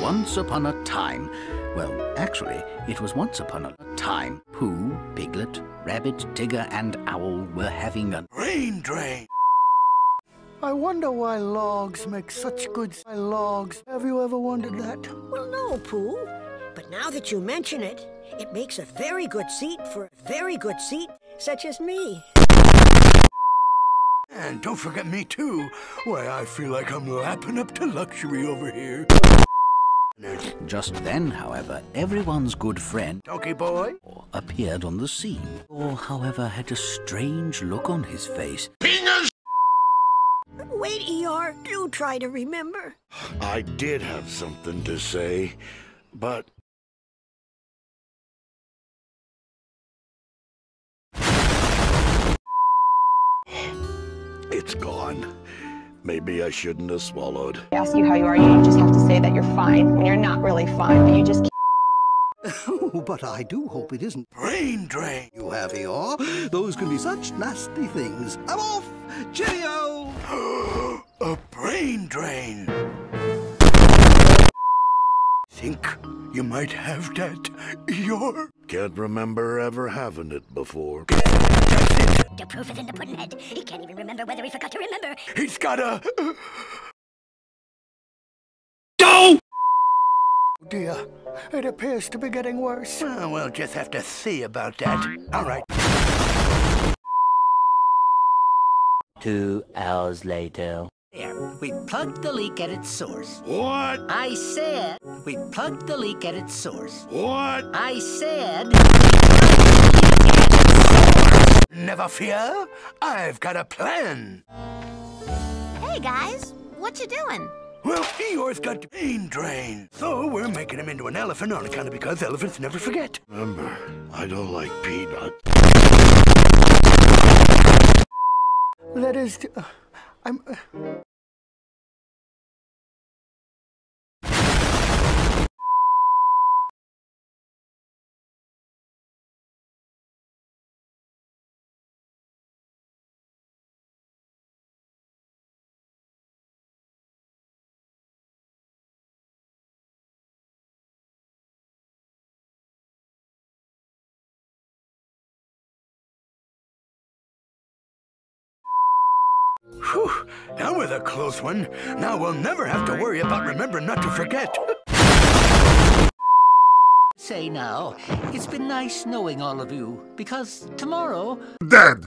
Once upon a time, well, actually, it was once upon a time, Pooh, Piglet, Rabbit, Tigger, and Owl were having a Rain drain. I wonder why logs make such good logs. Have you ever wondered that? Well, no, Pooh. But now that you mention it, it makes a very good seat for a very good seat such as me. And don't forget me too. Why, I feel like I'm lapping up to luxury over here. Just then, however, everyone's good friend Donkey boy. appeared on the scene. Or, however, had a strange look on his face. Penis! Wait, ER, do try to remember. I did have something to say, but it's gone. Maybe I shouldn't have swallowed. I ask you how you are, you just have to say that you're fine when you're not really fine, but you just Oh, but I do hope it isn't. Brain drain. You have Eeyore. Those can be such nasty things. I'm off! Cheerio! a brain drain. Think you might have that, your Can't remember ever having it before. The proof is in the puddinhead. He can't even remember whether he forgot to remember. He's got a. Uh, oh dear, it appears to be getting worse. Well, we'll just have to see about that. All right. Two hours later. There, we plugged the leak at its source. What? I said we plugged the leak at its source. What? I said Never fear. I've got a plan. Hey, guys. What you doing? Well, Eeyore's got brain drain. So we're making him into an elephant on account of because elephants never forget. Remember, I don't like peanuts. That is. Uh, I'm. Uh... Whew, that was a close one. Now we'll never have to worry about remembering not to forget. Say now, it's been nice knowing all of you, because tomorrow Dead!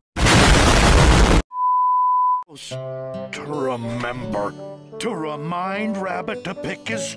To remember, to remind Rabbit to pick his